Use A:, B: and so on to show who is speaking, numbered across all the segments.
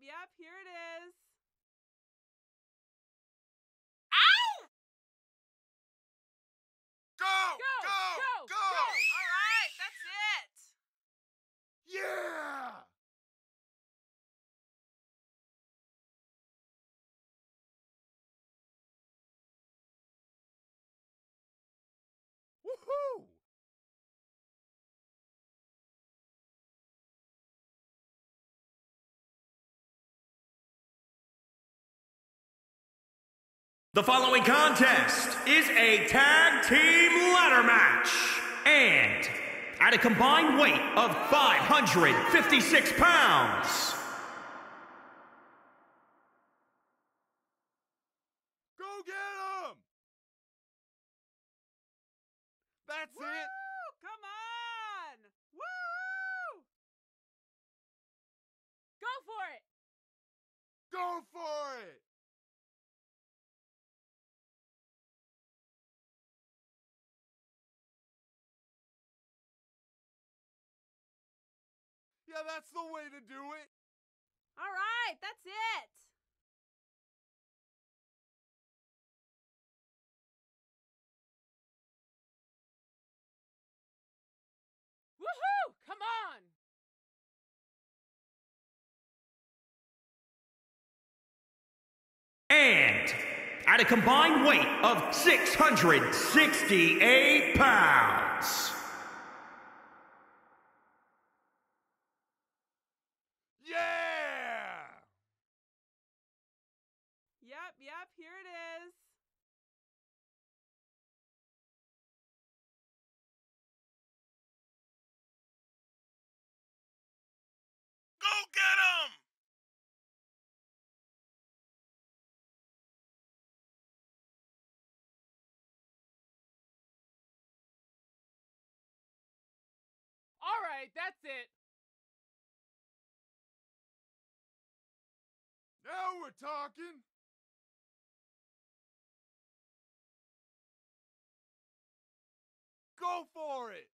A: Yep, yep, here it is.
B: The following contest is a tag team ladder match. And at a combined weight of 556 pounds,
C: Go get him! That's
A: Woo!
C: it!
A: Come on. Woo! Go for it.
C: Go for it! Yeah, that's the way to do it.
A: All right, that's it. Woohoo! Come on.
B: and at a combined weight of 668 pounds,
C: Yeah!
A: Yep, yep, here it is.
C: Go get him!
A: All right, that's it.
C: Now we're talking. Go for it!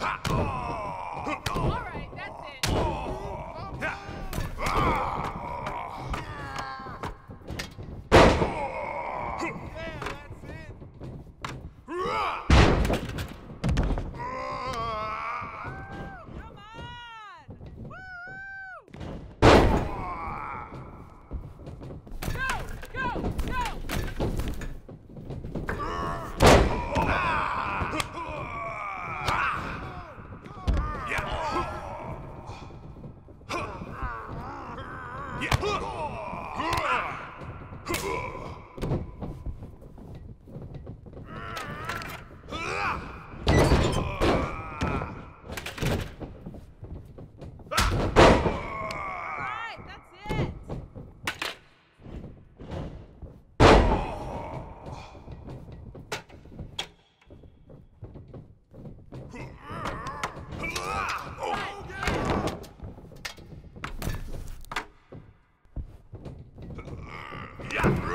C: All
A: right. Yep,